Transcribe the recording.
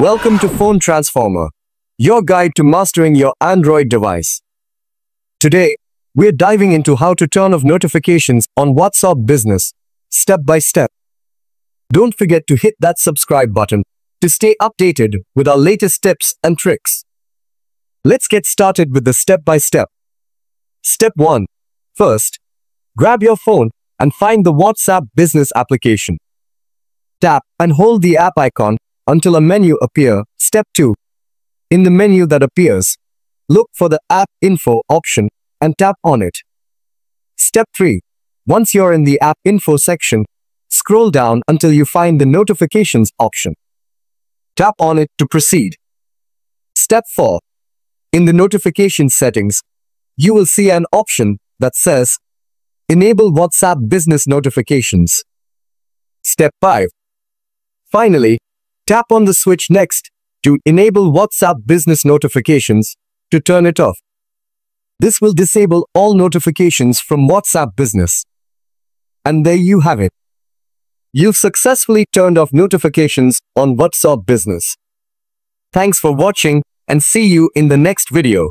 Welcome to Phone Transformer, your guide to mastering your Android device. Today, we're diving into how to turn off notifications on WhatsApp Business, step by step. Don't forget to hit that subscribe button to stay updated with our latest tips and tricks. Let's get started with the step by step. Step 1. First, grab your phone and find the WhatsApp Business application. Tap and hold the app icon until a menu appear. Step 2. In the menu that appears, look for the App Info option and tap on it. Step 3. Once you're in the App Info section, scroll down until you find the Notifications option. Tap on it to proceed. Step 4. In the notification settings, you will see an option that says Enable WhatsApp Business Notifications. Step 5. Finally, tap on the switch next to enable WhatsApp business notifications to turn it off. This will disable all notifications from WhatsApp business. And there you have it. You've successfully turned off notifications on WhatsApp business. Thanks for watching and see you in the next video.